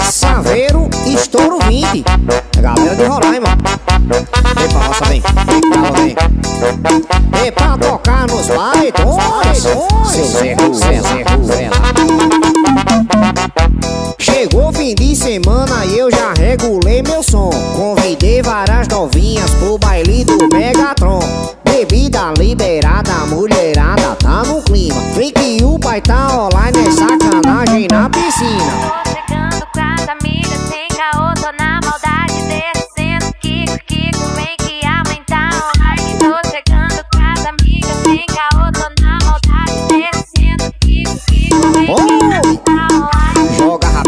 Saveiro, estouro 20. Galera de Roraima. Vem pra roça, vem. Vem pra vem. Tocar nos baitões. Seu Zé Zé Chegou fim de semana e eu já regulei meu som. Convidei várias novinhas pro baile do Megatron. Bebida liberada, mulherada tá no clima. Vem que o pai tá online, é sacanagem na piscina.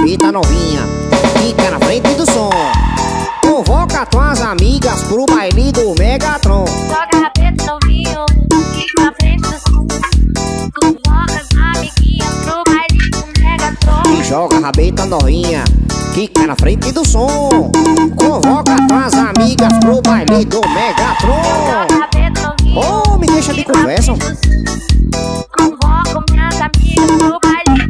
Rabita novinha, fica na frente do som. Convoca tuas amigas pro baile do Megatron. Joga rabeta novinho, fica na frente do som. Convoca as amiguinhas pro baile do Megatron. E joga a rabeta novinha, fica na frente do som. Convoca tuas amigas pro baile do Megatron. Oh, me deixa de conversa Convoco minhas amigas pro baile.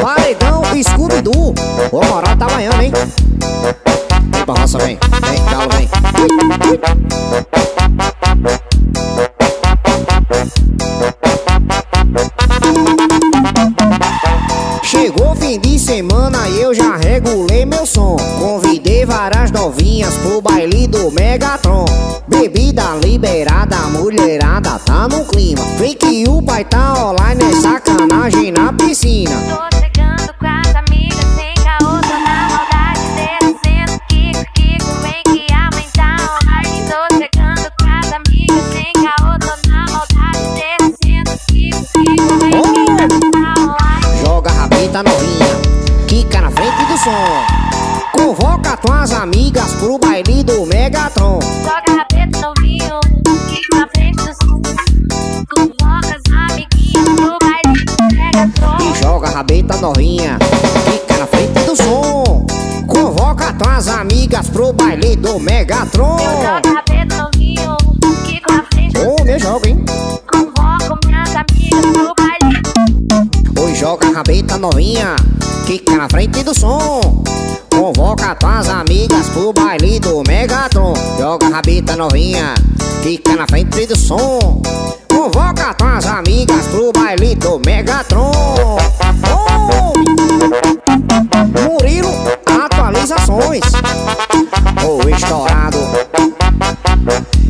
Paredão, Scooby-Doo. Vou morar tá amanhã, hein? Barroça, vem. Novinhas pro baile do Megatron. Bebida liberada, mulherada tá no clima. Vem que o pai tá online, é sacanagem na piscina. Pro baile do Megatron. Joga rabeta novinho, fica na frente do som. Convoca as amiguinhas pro baile do Megatron. Joga a rabeta novinha, quica na frente do som. Convoca tuas amigas pro baile do Megatron. Eu jogo rabeta novinho, fica na frente do som. Ô, meu jogo, hein? Convoco minhas amigas pro baile Oi, joga a rabeta novinha, quica na frente do som. Convoca tuas amigas pro baile do Megatron. Joga a rabeta novinha, quica na frente do som. Convoca tuas amigas pro baile do Megatron. Oh! Murilo, atualizações. O estourado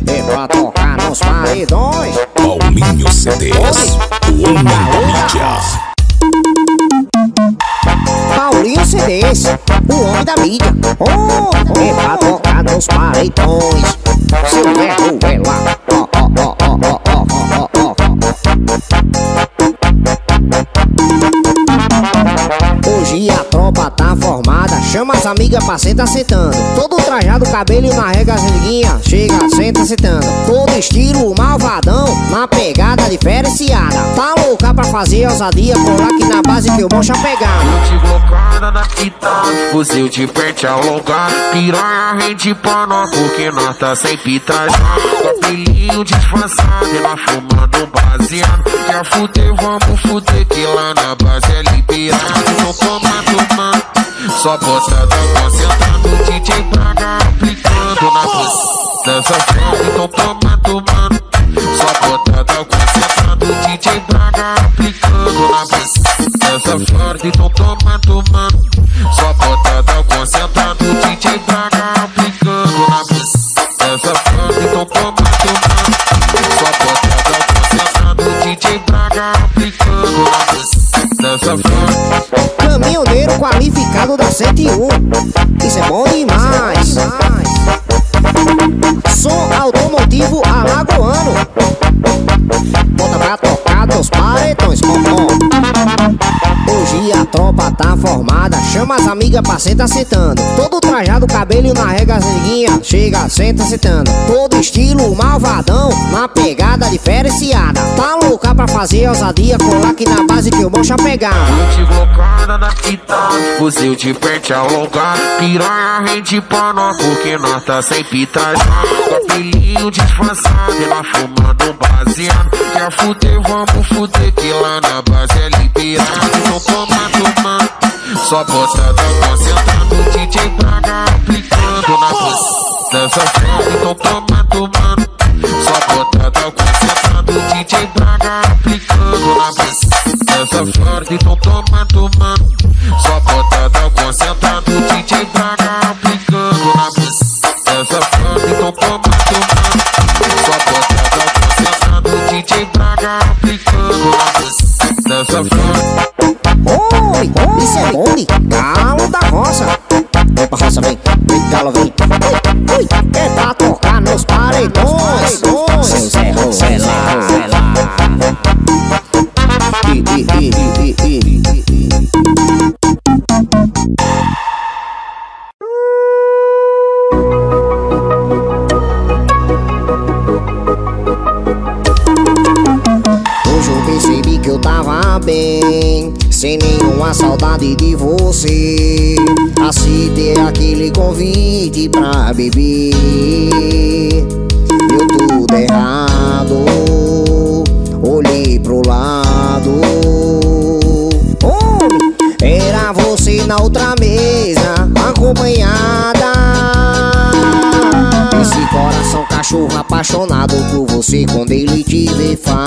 é pra tocar nos paredões. Paulinho CDs, o homem da mídia. CDs, o homem da mídia. Oh, é pra tocar nos paredões. Seu verbo é lá. Tropa tá formada. Chama as amigas pra sentar sentando. Todo trajado, cabelo na rega, as. Chega, senta sentando. Todo estilo malvadão, na pegada diferenciada. Tá louca pra fazer ousadia, colar aqui na base que o mocha pegada. de blocada na fita, fuzil de pente ao lugar. Piranha rende pra nós, porque nós tá sem pita já. Cabelinho disfarçado e nós fumando baseado. Quer fuder, vamos fuder, que lá na base é liberado. Tô tomando cama. Só postando, concentrado, DJ Braga aplicando na cozinha. Dança fogo, então toma, tomando. Só botando, concentrado, DJ Braga aplicando na cozinha. Dança forte então toma, tomando. Só botando, concentrado, DJ Braga aplicando na cozinha. Dança forte então toma. Tá formada. Chama as amigas pra sentar sentando. Todo trajado, cabelo na rega, as liguinha. Chega, senta sentando. Todo estilo malvadão, na pegada diferenciada. Tá louca pra fazer ousadia, colar aqui na base que o mocha pegada. de blocada na fita, fuzil de pente lugar. Piranha rende pra nós, porque nós tá sem pita. Cabelinho disfarçado e nós fumando baseado. Quer fuder, vamos fuder, que lá na base é liberado. Só botada concentrando, DJ Braga aplicando na forma, então toma, tomando. Só botada concentrando, DJ Braga aplicando na forma, então toma, Sem nenhuma saudade de você Aceitei aquele convite pra beber Deu tudo errado Olhei pro lado Homem, era você na outra mesa Acompanhada esse coração cachorro apaixonado por você quando ele te vê faz.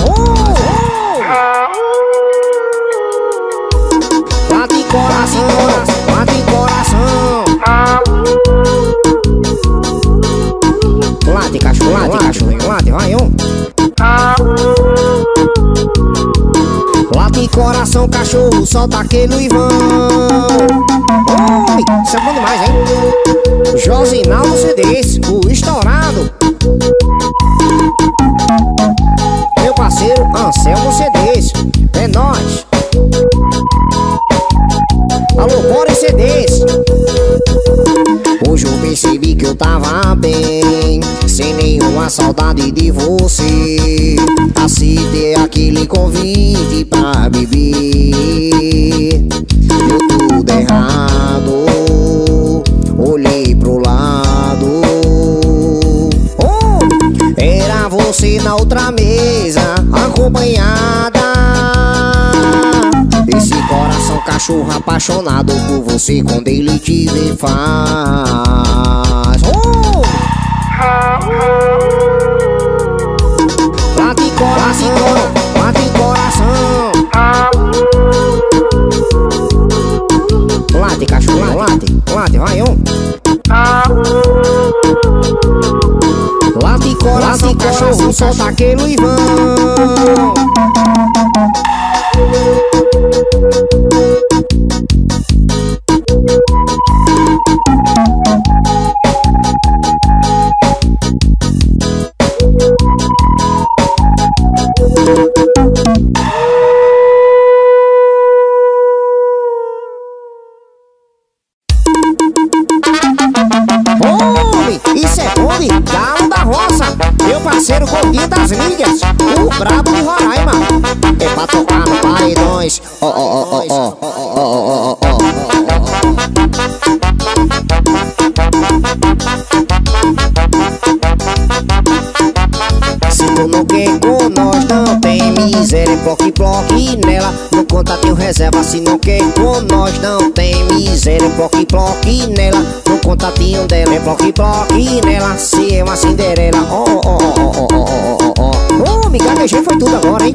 Oh, oh. Coração, bate coração. Late cachorro, late cachorro, late, vai um. Late coração, cachorro, solta aquele Ivan. Oi, isso é bom demais, hein? Josinaldo CDs, o estourado. Meu parceiro Anselmo CDs, é nóis. Hoje eu percebi que eu tava bem, sem nenhuma saudade de você. Aceitei aquele convite pra beber. Deu tudo errado, olhei pro lado. Oh, era você na outra mesa, acompanhada. Cachorro apaixonado por você quando ele te faz. Oh! Late coração, late coração. Late cachorro, late, late, vai um. Late coração, cachorro, solta aquele Ivan. Das milhas O brabo de Roraima É pra tocar no paredões Ó, ó, ó, ó, ó, ó, ó, ó, ó, Se tu não quer com nós, não tem miséria Bloque, bloque nela No contatinho reserva Se não quer com nós, não tem miséria Bloque, bloque nela. No contatinho dela É bloque, bloque nela. Se é uma Cinderela Ó, ó, ó, ó, ó, ó, ó, Ô, me gaguejei foi tudo agora, hein?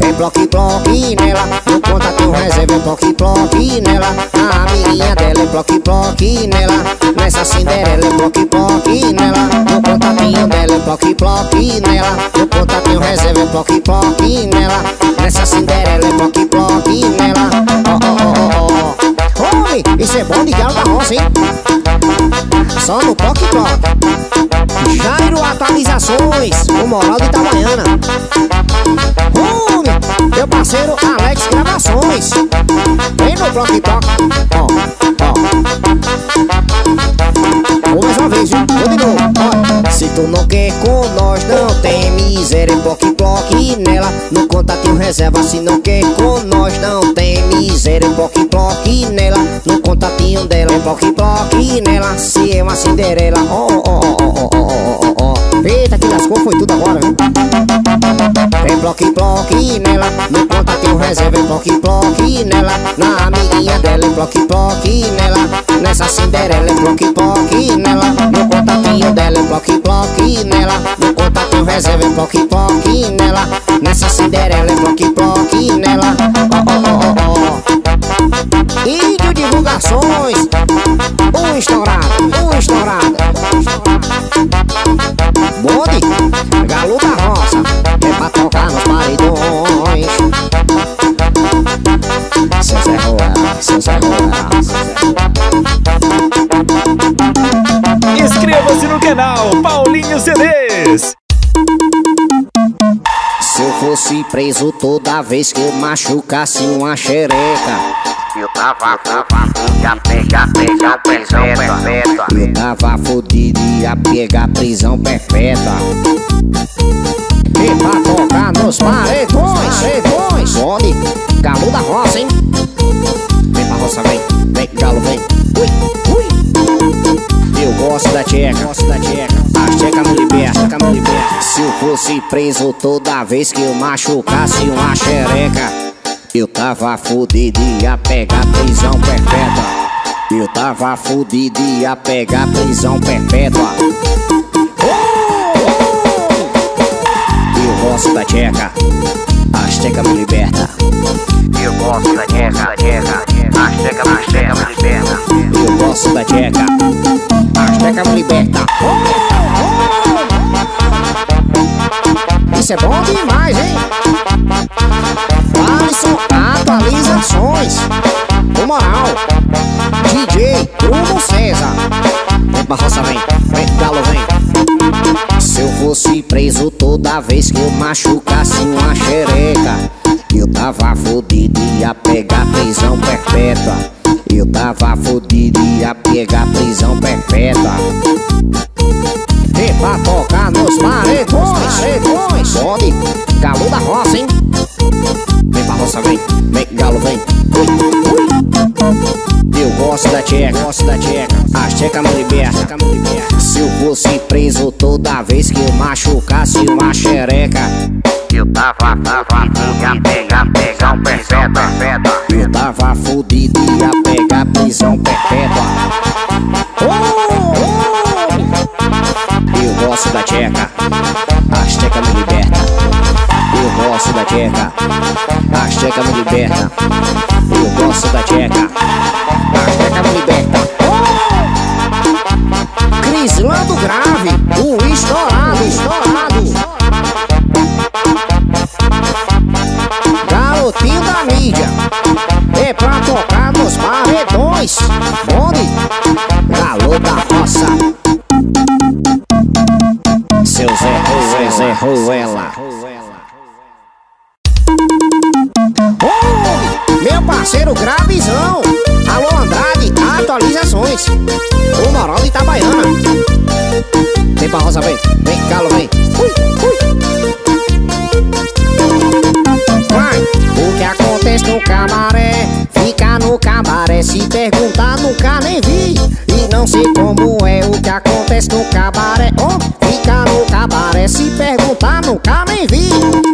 É bloque, bloque nela. No contatinho reserva É bloque, bloque nela. A amiguinha dela é bloque, bloque nela. Nessa Cinderela é bloque, bloque nela. No contatinho dela é bloque, bloque nela. No contatinho reserva é bloque, bloque nela. Nessa Cinderela é bloque, bloque nela isso é bom de galo da roça, hein? Só no Poc Poc Jairo Atualizações O moral de Itabaiana Homem, meu parceiro Alex Gravações. Vem no Block Block Ó, ó. Vou mais uma vez, viu? Vou de novo, ó. Se tu não quer com nós, não tem miséria Block Block nela No contatinho reserva. Se não quer com nós, não tem miséria Block Block nela No contatinho dela block Block nela Se é uma Cinderela ó, ó, ó, ó, ó, ó, ó Eita, que lascou, foi tudo agora, viu? Tem bloque, bloque nela, no conta tem um reserva, é bloque, bloque nela. Na amiguinha dela, é bloque, bloque nela. Nessa Cinderela, é bloque, bloque nela. No contatinho dela, bloque, bloque nela. No conta tem um reserva, bloque, bloque nela. Nessa Cinderela, bloque, bloque nela. Se eu fosse preso toda vez que eu machucasse uma xereca Eu tava, tava, já pega, pega, prisão perpétua. Eu tava fudido e ia pegar prisão perpétua E pra tocar nos paredões, paredões Onde? Galo da roça, hein? Vem pra roça, vem, vem, galo, vem Ui, ui Eu gosto da tcheca, gosto da tcheca. A tcheca me liberta, tcheca me liberta. Se eu fosse preso toda vez que eu machucasse uma xereca eu tava fudido e ia pegar prisão perpétua. Eu tava fudido e ia pegar prisão perpétua. Eu gosto da tcheca As tcheca me liberta. Eu gosto da tcheca, tcheca, a chega, a chega, me liberta. Eu gosto da tcheca Tcheca me liberta. Isso é bom demais, hein? Alisson Atualizações. O moral. DJ Bruno César. Vem pra roça, vem, vem, galo, vem. Se eu fosse preso toda vez que eu machucasse uma xereca Eu tava fudido e ia pegar prisão perpétua Eu tava fudido e ia pegar prisão perpétua. E pra tocar nos paredões, paredões. Onde? Galo da roça, hein? Vem pra roça, vem, vem, galo, vem. Ui, ui Eu gosto da tcheca, gosto da tcheca. A tcheca me liberta. Se eu fosse preso toda vez que eu machucasse uma xereca Eu tava, tava, já pega, prisão perpétua. Eu tava fudido e ia pegar prisão perpétua. Eu gosto da tcheca A tcheca me liberta Eu gosto da tcheca A tcheca me liberta Eu gosto da tcheca A tcheca me liberta! Crislando grave O estourado, estourado É pra tocar nos paredões Onde? Galo da roça. Seu Zé Ruela, Zé Ruela. Onde? Meu parceiro Gravizão. Alô Andrade, atualizações. O moral de Itabaiana Vem pra roça, vem, vem, galo, vem. Ui, ui no cabaré. Fica no cabaré Se perguntar nunca nem vi E não sei como é o que acontece no cabaré. Oh, Fica no cabaré Se perguntar nunca nem vi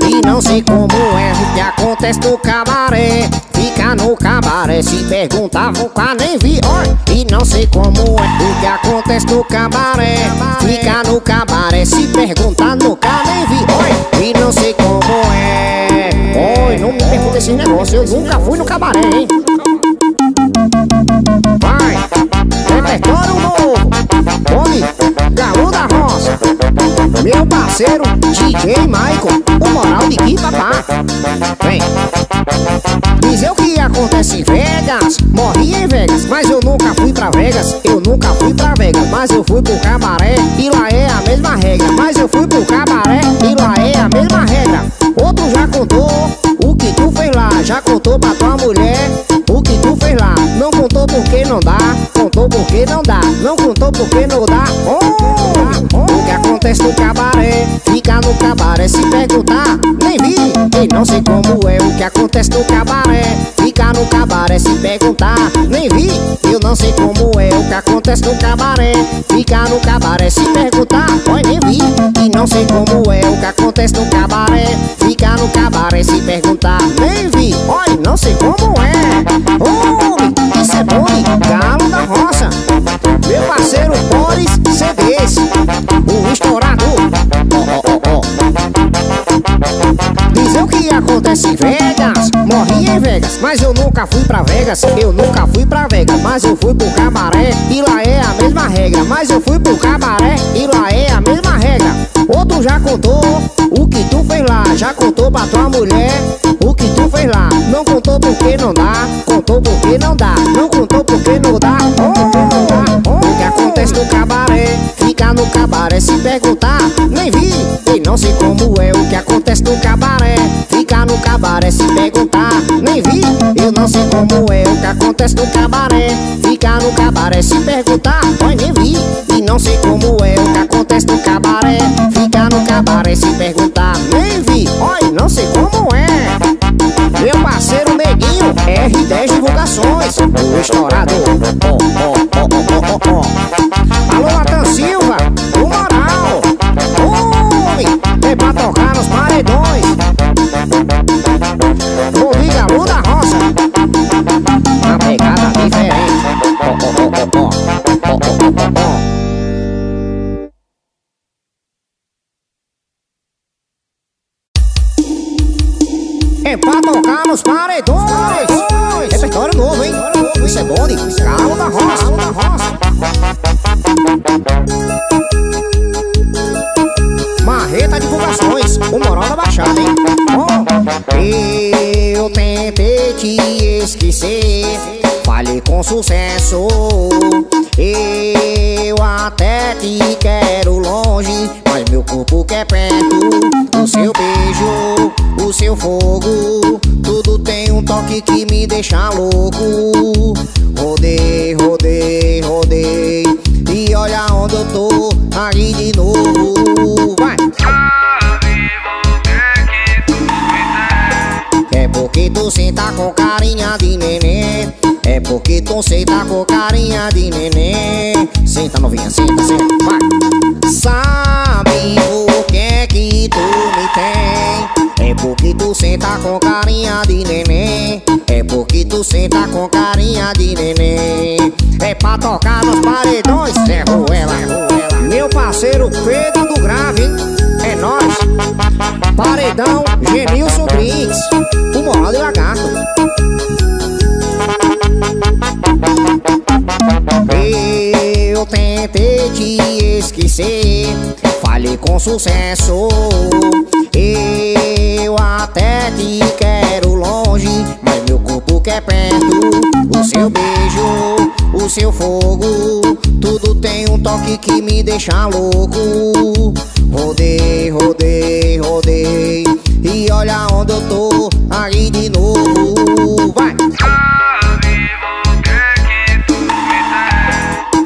E não sei como é o que acontece no cabaré. Fica no cabaré Se perguntar nunca nem vi oh, E não sei como é o que acontece no cabaré. Fica no cabaré Se perguntar nunca nem vi oh, E não sei não me pergunta esses negócios, eu nunca fui no cabaré, hein? Vai, repertório novo, Onde? Galo da Roça, meu parceiro DJ Michael, o moral de que papá. Vem, dizer o que acontece em Vegas, morri em Vegas, mas eu nunca fui pra Vegas, eu nunca fui pra Vegas, mas eu fui pro cabaré contou porque não dá. Oh, o que acontece no cabaré, fica no cabaré se perguntar, nem vi. E não sei como é o que acontece no cabaré, fica no cabaré se perguntar, nem vi. Eu não sei como é o que acontece no cabaré, fica no cabaré se perguntar, oi nem vi. não sei como é o que acontece no cabaré Fica no cabaré se perguntar Nem vi, olha, não sei como é Homem, Vegas Eu nunca fui pra Vegas, mas eu fui pro cabaré E lá é a mesma regra Mas eu fui pro cabaré e lá é a mesma regra. Outro já contou o que tu fez lá Já contou pra tua mulher o que tu fez lá. Não contou porque não dá Contou porque não dá Não contou porque não dá oh, oh, O que acontece no cabaré Fica no cabaré se perguntar Nem vi e não sei como é o que acontece no cabaré. Fica no cabaré se perguntar Nem vi, sei como é? O que acontece no cabaré? Fica no cabaré se perguntar Oi, nem vi, e não sei como é. O que acontece no cabaré? Fica no cabaré se perguntar Nem vi, oi, não sei como é. Meu parceiro Neguinho, R10 Divulgações O estourado, ó, Pra tocar nos paredões Repertório novo, hein? Isso é bom, de Galo da Roça da Roça Marreta Divulgações, o moral da Baixada, hein? Oh. Eu tentei te esquecer, falhei com sucesso. Eu até te quero longe, mas meu corpo quer perto. O seu beijo, o seu fogo, tudo tem um toque que me deixa louco. Rodei, rodei, rodei, e olha onde eu tô, aí de novo. Vai! Porque tu senta com carinha de neném É porque tu senta com carinha de neném Senta novinha, senta, senta, vai. Sabe por que que tu me tem? É porque tu senta com carinha de neném É porque tu senta com carinha de neném É pra tocar nos paredões. É Ruela, Ruela Meu parceiro Pedro do Grave, hein? É nóis Paredão Genilson Drinks O de lagarto. Eu tentei te esquecer Falei com sucesso. Eu até te quero longe Mas meu corpo quer perto. O seu beijo, o seu fogo Tudo tem um toque que me deixa louco Rodei, rodei, rodei. E olha onde eu tô, aí de novo. Vai!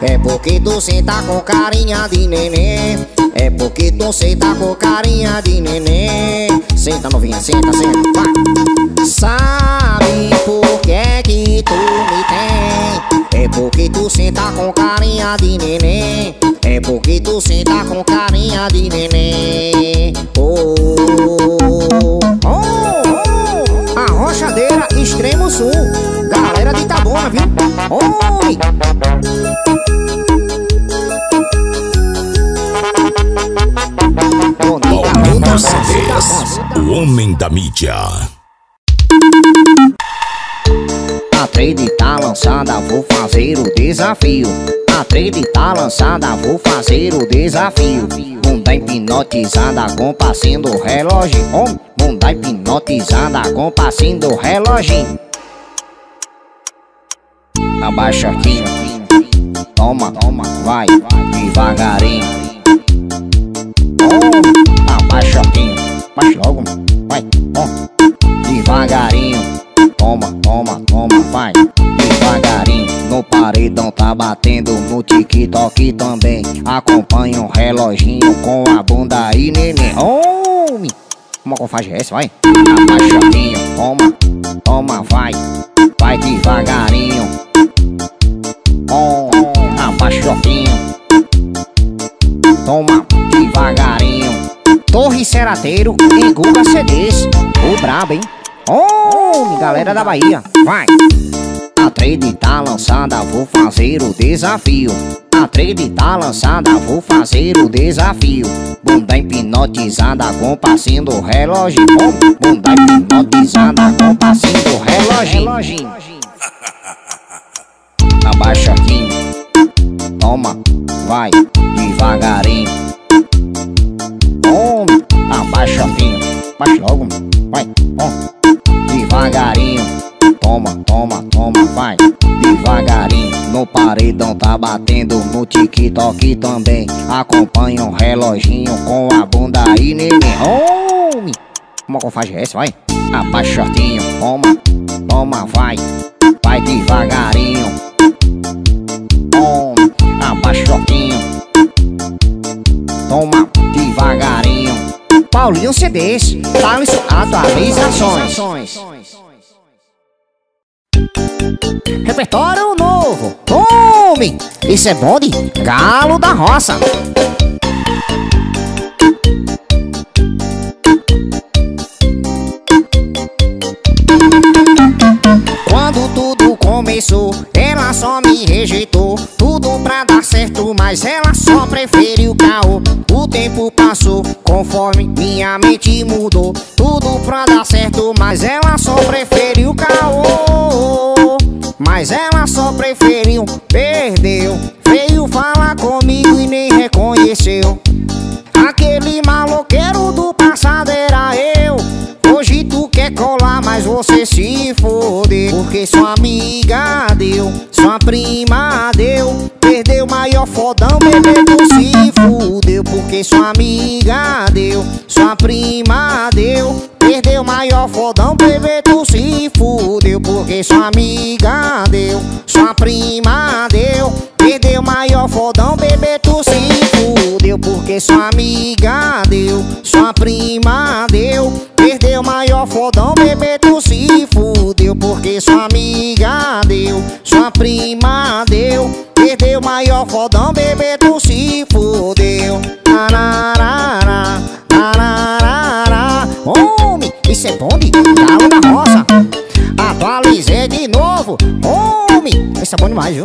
É porque tu senta com carinha de neném. É porque tu senta com carinha de neném. Senta novinha, senta, senta, vai. Sabe por que que tu me tem? É porque tu senta com carinha de neném É porque tu senta com carinha de neném Oh, oh, oh. A Rochadeira Extremo Sul Galera de Itabuna, viu? Oi! Paulinho CDs, o homem da mídia. Trade tá lançada, vou fazer o desafio. A trade tá lançada, vou fazer o desafio. Bunda hipnotizada com passinho do relógio. Oh, bunda hipnotizada com passinho do relógio. Abaixa aqui, toma, toma, vai, devagarinho. Abaixa aqui, baixa logo, vai, oh, devagarinho. Toma, toma, toma, vai. Devagarinho no paredão tá batendo No TikTok também. Acompanha um reloginho com a bunda aí, neném. Homem, uma confagem é essa, vai? Abaixadinho, toma, toma, vai. Vai devagarinho. Oh, abaixadinho Toma, devagarinho. Prateiro e Guga CDs. O brabo, hein? Oh, galera da Bahia, vai! A trade tá lançada, vou fazer o desafio. A trade tá lançada, vou fazer o desafio. Bunda hipnotizada com passinho do relógio. Bunda hipnotizada com passinho do relógio. Abaixa aqui. Toma, vai, devagarinho. Homem, abaixa aqui. Baixa logo, vai, ó. Devagarinho. Toma, toma, toma, vai. Devagarinho. No paredão tá batendo no TikTok também. Acompanha um reloginho com a bunda aí, neném. Homem, uma confagem é essa, vai. Abaixa shortinho, toma, toma, vai. Vai devagarinho. Homem, abaixa shortinho. Toma devagarinho. Paulinho CDs, Thales Atualizações. Repertório novo. Tome! Isso é bom de Galo da Roça. Começou, ela só me rejeitou. Tudo pra dar certo, mas ela só preferiu caô. O tempo passou, conforme minha mente mudou. Tudo pra dar certo, mas ela só preferiu caô. Mas ela só preferiu, Porque sua amiga deu, sua prima deu. Perdeu maior fodão, bebê, tu se fudeu. Porque sua amiga deu, sua prima deu. Perdeu maior fodão, bebê, tu se fudeu. Porque sua amiga deu, sua prima deu. Perdeu maior fodão, bebê, tu se fudeu. Porque sua amiga deu, sua prima deu. Perdeu maior fodão, bebê, tu se fudeu. Porque sua amiga deu, sua prima deu. Perdeu o maior fodão, bebê, tu se fudeu. Tararara. Homem, isso é bom de galo da roça. Atualizei de novo. Homem, isso é bom demais, viu?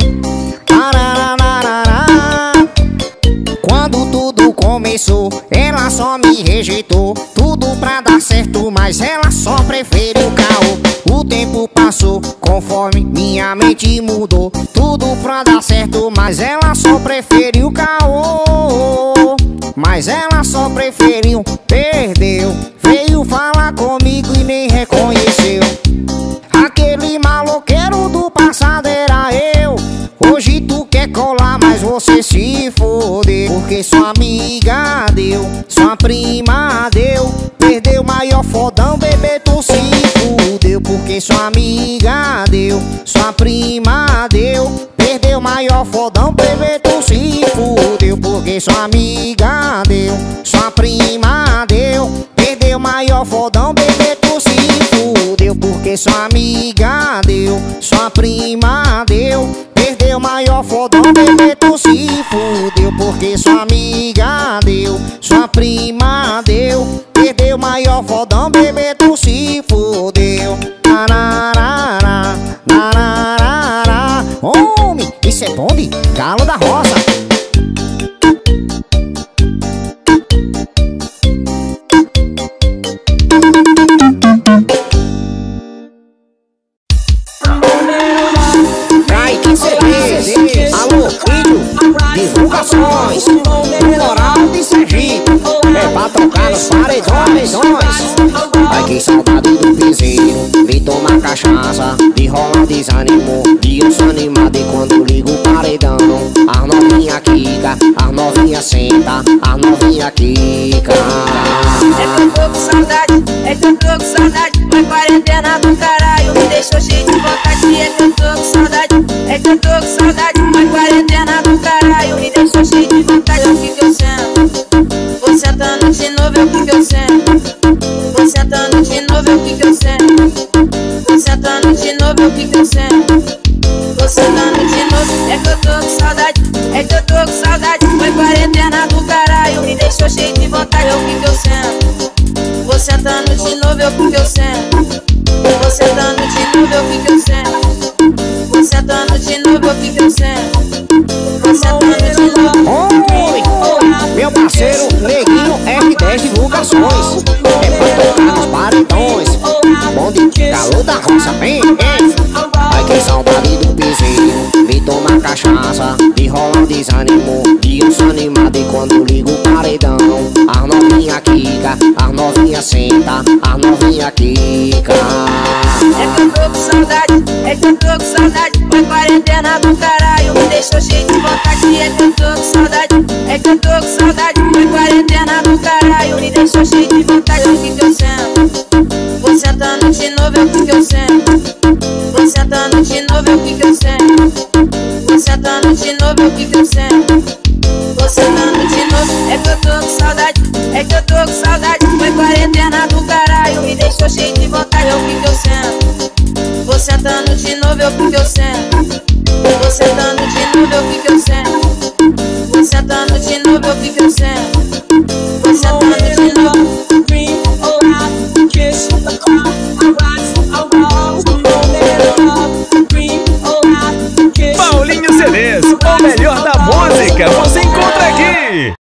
Tararara. Quando tudo começou, ela só me rejeitou. Tudo pra dar certo, mas ela só preferiu caô. O tempo passou, conforme minha mente mudou. Tudo pra dar certo, mas ela só preferiu caô. Mas ela só preferiu, perdeu. Veio falar comigo e nem reconheceu. Aquele maloqueiro do passado era eu. Hoje tu quer colar, mas você se fodeu. Porque sua amiga deu, sua prima Porque sua amiga deu, sua prima deu. Perdeu maior fodão, bebê, tu se fudeu. Porque sua amiga deu, sua prima deu. Perdeu maior fodão, bebê, tu se fudeu. Porque sua amiga deu, sua prima deu. Perdeu maior fodão, bebê, tu se fudeu. Porque sua amiga deu, sua prima deu. Perdeu maior fodão, bebê, tu se fudeu. De novo, eu sento Vou sentando de novo, é que eu tô com saudade É que eu tô com saudade Foi quarentena do caralho Me deixou cheio de vontade, é o que que eu sento eu fico eu sento. Vou sentando de novo, eu fico eu sento. Vou sentando de novo, eu fico eu sento. Vou sentando de novo. Meu parceiro Neguinho R10 Divulgações Bonde de calor da roça, vem, vem Vai que saudade do piseiro Me toma cachaça Me rola um desânimo E eu sou animado e quando ligo o paredão As novinha quica, as novinha senta As novinha quica É que eu tô com saudade, é que eu tô com saudade. Foi quarentena do caralho, me deixou cheio de vontade. É que eu tô com saudade, é que eu tô com saudade. Foi quarentena do caralho, me deixou cheio de vontade. Novo, eu fico eu sento. Vou sentando de novo, eu fico eu sento. Vou sentando de novo, eu fico eu sento. Vou sentando de novo, é que eu tô com saudade, é que eu tô com saudade. Foi quarentena do caralho, me deixou cheio de vontade. Eu fico eu sento. Vou sentando de novo, eu fico eu sento. Vou sentando de novo, eu fico eu sento. Vou sentando de novo, eu fico eu sento.